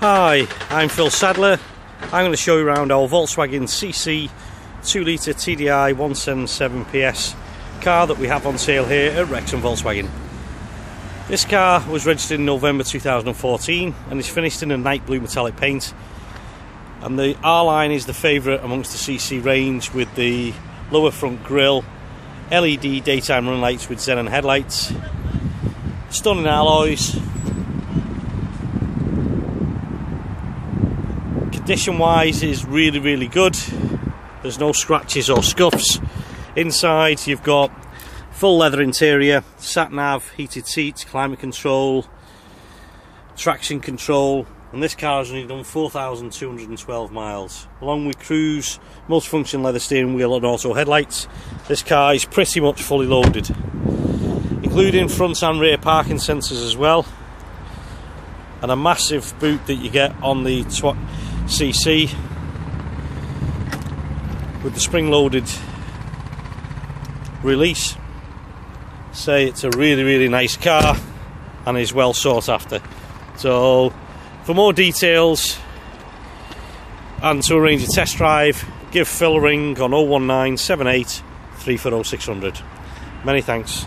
Hi, I'm Phil Sadler. I'm going to show you around our Volkswagen CC 2 litre TDI 177 PS car that we have on sale here at Wrexham Volkswagen. This car was registered in November 2014 and is finished in a night blue metallic paint. And the R line is the favourite amongst the CC range with the lower front grille, LED daytime running lights with xenon headlights, stunning alloys, Condition wise is really really good. There's no scratches or scuffs. Inside you've got full leather interior, sat nav, heated seats, climate control, traction control, and this car has only done 4,212 miles. Along with cruise, multifunction leather steering wheel and auto headlights, this car is pretty much fully loaded, including front and rear parking sensors as well, and a massive boot that you get on the cc with the spring loaded release. Say it's a really really nice car and is well sought after. So for more details and to arrange a test drive give Phil a ring on 01978 340 600 many thanks